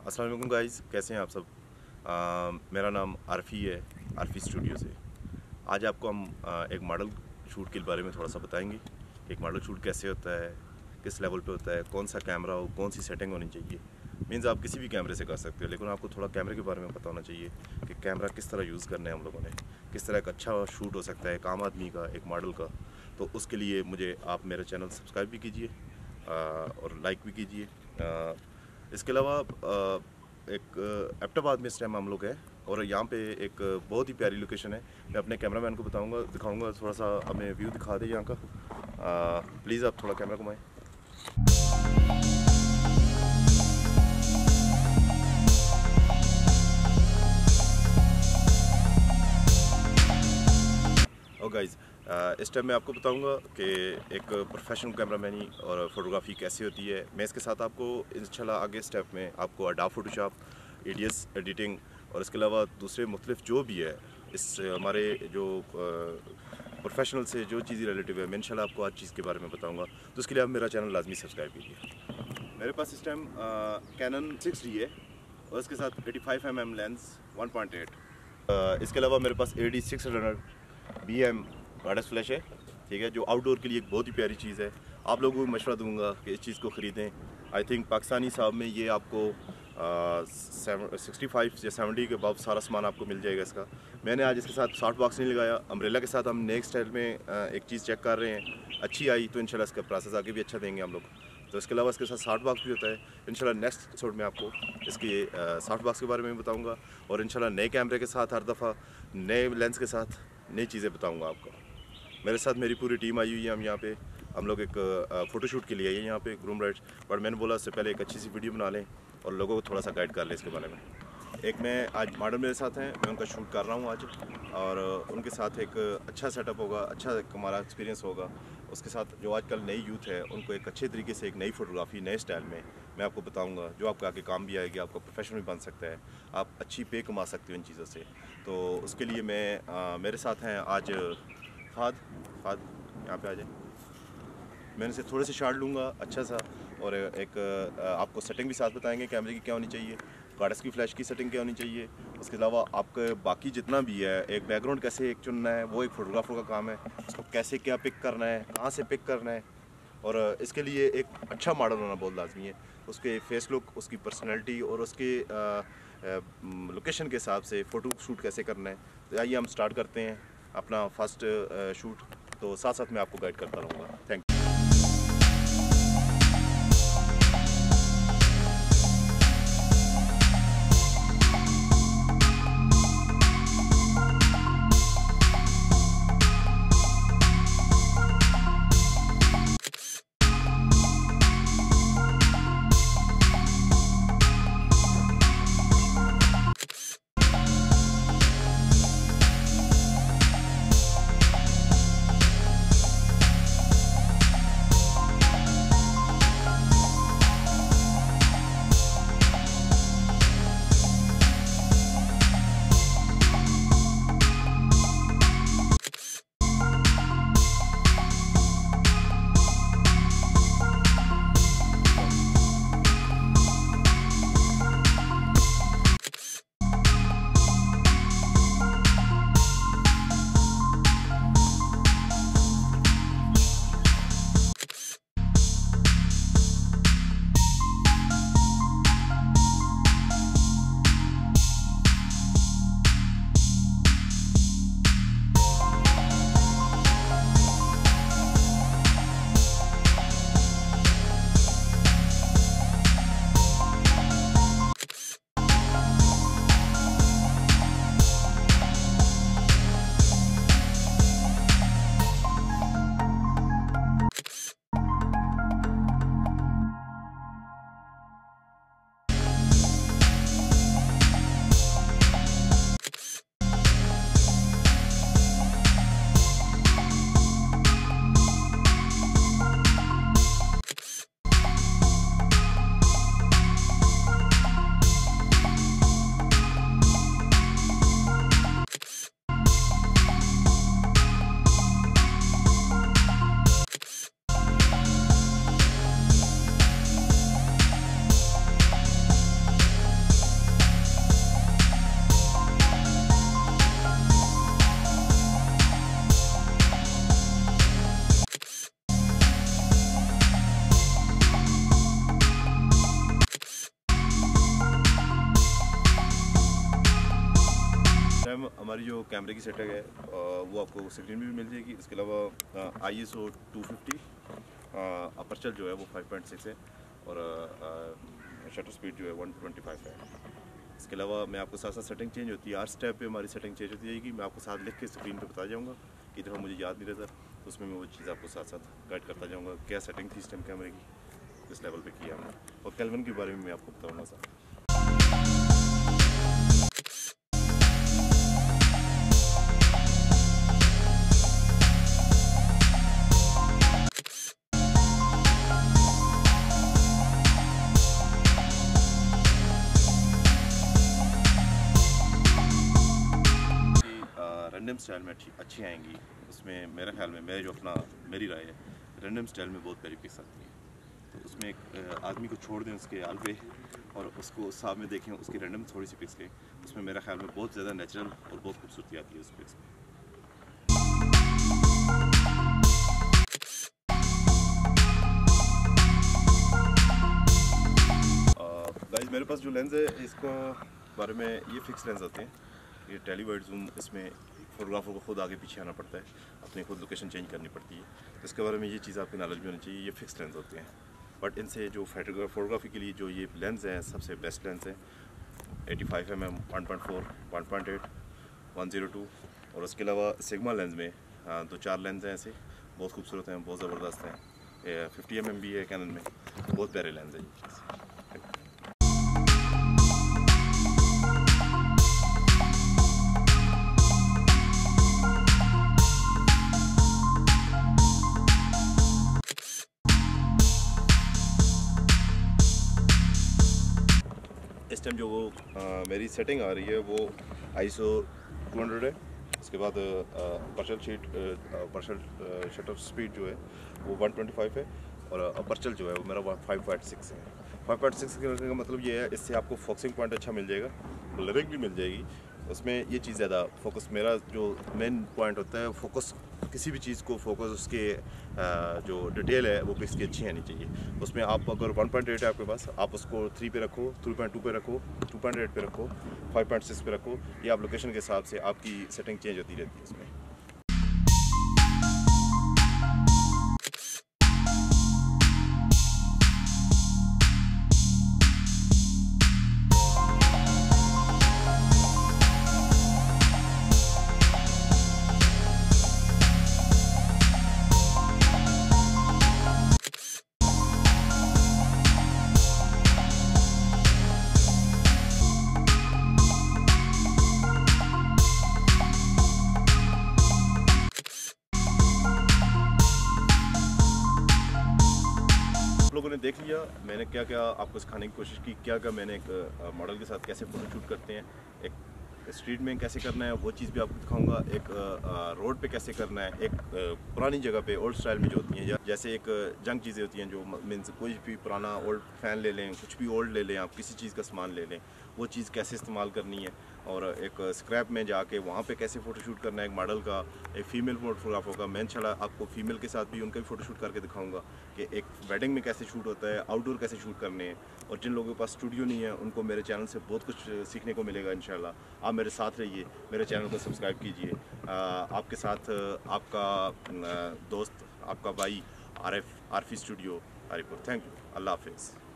वालेकुम गाइस कैसे हैं आप सब? आ, मेरा नाम आरफी है आरफी स्टूडियो से। आज आपको हम आ, एक मॉडल शूट के बारे में थोड़ा सा बताएँगे एक मॉडल शूट कैसे होता है किस लेवल पे होता है कौन सा कैमरा हो कौन सी सेटिंग होनी चाहिए। मीन्स आप किसी भी कैमरे से कर सकते हो लेकिन आपको थोड़ा कैमरे के बारे में पता होना चाहिए कि कैमरा किस तरह यूज़ करना है हम लोगों ने। किस तरह एक अच्छा शूट हो सकता है एक आम आदमी का एक मॉडल का। तो उसके लिए मुझे आप मेरा चैनल सब्सक्राइब भी कीजिए और लाइक भी कीजिए इसके अलावा एक एप्टाबाद में इस टाइम हम लोग हैं और यहाँ पे एक बहुत ही प्यारी लोकेशन है। मैं अपने कैमरा मैन को बताऊँगा, दिखाऊँगा थोड़ा सा हमें व्यू दिखा दे यहाँ का। प्लीज़ आप थोड़ा कैमरा घुमाएँ। और गाइज़ इस टाइम मैं आपको बताऊँगा कि एक प्रोफेशनल कैमरामैनी और फोटोग्राफी कैसी होती है। मैं इसके साथ आपको इंशाल्लाह आगे स्टेप में आपको अडा फोटोशॉप एडीएस एडिटिंग और इसके अलावा दूसरे मुख्तलिफ़ जो भी है, इस हमारे जो प्रोफेशनल से जो चीज़ रिलेटिव है, मैं इंशाल्लाह आपको आज चीज़ के बारे में बताऊँगा। तो उसके लिए आप मेरा चैनल लाजमी सब्सक्राइब कीजिए। मेरे पास इस टाइम कैनन सिक्स डी है और इसके साथ eighty five M M lens one point eight इसके अलावा मेरे पास A D six hundred B M Godox flash है, ठीक है, जो आउटडोर के लिए एक बहुत ही प्यारी चीज़ है। आप लोगों को भी मशवरा दूँगा कि इस चीज़ को ख़रीदें। आई थिंक पाकिस्तानी साहब में ये आपको सिक्सटी फाइव या सेवेंटी के बाद सारा सामान आपको मिल जाएगा इसका। मैंने आज इसके साथ साठ बॉक्स नहीं लगाया। अम्ब्रेला के साथ हम नेक्स्ट स्टाइल में एक चीज़ चेक कर रहे हैं। अच्छी आई तो इनशाला इसका प्रोसेस आगे भी अच्छा देंगे हम लोग। तो इसके अलावा इसके साथ साठ बॉक्स भी होता है। इनशाला नेक्स्ट एपिसोड में आपको इसके साठ बॉक्स के बारे में बताऊँगा। और इंशाल्लाह नए कैमरे के साथ हर दफ़ा, नए लेंस के साथ नई चीज़ें बताऊँगा आपको। मेरे साथ मेरी पूरी टीम आई हुई है हम यहाँ पे हम लोग एक फ़ोटोशूट के लिए आए हैं यहाँ पे ग्रूम राइड्स बट मैंने बोला उससे पहले एक अच्छी सी वीडियो बना लें और लोगों को थोड़ा सा गाइड कर लें इसके बारे में। एक मैं आज मॉडल मेरे साथ हैं मैं उनका शूट कर रहा हूँ आज। और उनके साथ एक अच्छा सेटअप होगा अच्छा हमारा एक्सपीरियंस होगा। उसके साथ जो आजकल नई यूथ है उनको एक अच्छे तरीके से एक नई फ़ोटोग्राफी नए स्टाइल में मैं आपको बताऊँगा जो आपको आगे काम भी आएगी आपका प्रोफेशन भी बन सकता है। आप अच्छी पे कमा सकते हो इन चीज़ों से। तो उसके लिए मैं आ, मेरे साथ हैं आज फाद फाद यहाँ पे आ जाए। मैं इनसे थोड़े से शार्ट लूँगा अच्छा सा, और एक, आपको सेटिंग भी साथ बताएँगे कैमरे की क्या होनी चाहिए कार्डस की फ्लैश की सेटिंग क्या होनी चाहिए, उसके अलावा आपके बाकी जितना भी है, एक बैकग्राउंड कैसे एक चुनना है, वो एक फ़ोटोग्राफर का काम है, उसको कैसे क्या पिक करना है, कहाँ से पिक करना है, और इसके लिए एक अच्छा मॉडल होना बहुत लाजमी है, उसके फेस लुक उसकी पर्सनैलिटी और उसके लोकेशन के हिसाब से फ़ोटो शूट कैसे करना है तो आइए हम स्टार्ट करते हैं। अपना फ़र्स्ट शूट तो साथ साथ मैं आपको गाइड करता रहूँगा। थैंक हमारी जो कैमरे की सेटअप है वो आपको स्क्रीन भी मिल जाएगी। इसके अलावा I S O two fifty aperture जो है वो 5.6 है और शटर स्पीड जो है 125 है। इसके अलावा मैं आपको साथ साथ सेटिंग चेंज होती है। हर स्टेप पे हमारी सेटिंग चेंज होती जाएगी। मैं आपको साथ लिख के स्क्रीन पे बता जाऊँगा कि दफ़ा मुझे याद नहीं रहता तो उसमें मैं वो चीज़ आपको साथ साथ गाइड करता जाऊँगा। क्या सेटिंग थी इस टाइम कैमरे की इस लेवल पे किया हमने। और कैलवन के बारे में मैं आपको बताऊँगा सर रैंडम स्टाइल में अच्छी अच्छी आएँगी। उसमें मेरे ख्याल में मेरे जो अपना, मेरी राय है, रैंडम स्टाइल में बहुत प्यारी पिक्स आती है। तो उसमें एक आदमी को छोड़ दें उसके आल पे और उसको सामने देखें, उसकी रैंडम थोड़ी सी पिक्स लें उसमें मेरे ख्याल में बहुत ज़्यादा नेचुरल और बहुत खूबसूरती आती है उस पिक्स में। मेरे पास जो लेंस है, इसको बारे में ये फिक्स लेंस आते हैं। ये टेलीवाइड जूम इसमें फोटोग्राफर को खुद आगे पीछे आना पड़ता है। अपनी खुद लोकेशन चेंज करनी पड़ती है। तो इसके बारे में ये चीज़ आपकी नॉलेज भी होनी चाहिए, ये फिक्स लेंस होते हैं। बट इनसे जो फोटोग्राफी के लिए जो ये लेंस हैं, सबसे बेस्ट लेंस हैं। Eighty five M M one point four one point eight one zero two और उसके अलावा सिग्मा लेंस में दो चार लेंस हैं ऐसे। बहुत खूबसूरत हैं, बहुत ज़बरदस्त हैं। फिफ्टी एम एम भी है कैनन में। बहुत प्यारे लेंस हैं इस टाइम जो वो आ, मेरी सेटिंग आ रही है वो आई सो टू हंड्रेड है। उसके बाद partial sheet partial shutter speed जो है वो वन ट्वेंटी फाइव है और पर्चल जो है वो मेरा फाइव पॉइंट सिक्स है। फाइव पॉइंट सिक्स का मतलब ये है इससे आपको फोकसिंग पॉइंट अच्छा मिल जाएगा ब्लरिंग भी मिल जाएगी। उसमें ये चीज़ ज़्यादा फोकस मेरा जो मेन पॉइंट होता है फोकस किसी भी चीज़ को फोकस उसके जो डिटेल है, वो किसकी अच्छी आनी चाहिए। उसमें आप अगर 1.8 है आपके पास, आप उसको थ्री पे रखो 3.2 पे रखो 2.8 पे रखो 5.6 पे रखो, ये आप लोकेशन के हिसाब से आपकी सेटिंग चेंज होती रहती है इसमें लोगों ने देख लिया, मैंने क्या क्या आपको सिखाने की कोशिश की, क्या क्या मैंने एक मॉडल के साथ कैसे फ़ोटो शूट करते हैं, एक स्ट्रीट में कैसे करना है, वो चीज़ भी आपको दिखाऊँगा, एक रोड पे कैसे करना है, एक पुरानी जगह पे ओल्ड स्टाइल में जो होती हैं जैसे एक जंग चीज़ें होती हैं जो मीन्स कोई भी पुराना ओल्ड फ़ैन ले लें, कुछ भी ओल्ड ले लें, आप किसी चीज़ का सामान ले लें, वो चीज़ कैसे इस्तेमाल करनी है और एक स्क्रैप में जाके वहाँ पे कैसे फ़ोटोशूट करना है एक मॉडल का, एक फ़ीमेल फोटोग्राफर का। मैं छड़ा आपको फीमेल के साथ भी उनका भी फ़ोटोशूट करके दिखाऊँगा कि एक वेडिंग में कैसे शूट होता है आउटडोर कैसे शूट करने हैं। और जिन लोगों के पास स्टूडियो नहीं है, उनको मेरे चैनल से बहुत कुछ सीखने को मिलेगा इन आप मेरे साथ रहिए, मेरे चैनल को सब्सक्राइब कीजिए। आपके साथ, आपका दोस्त, आपका भाई R F Arfi studio Haripur thank you अल्लाह हाफिज़।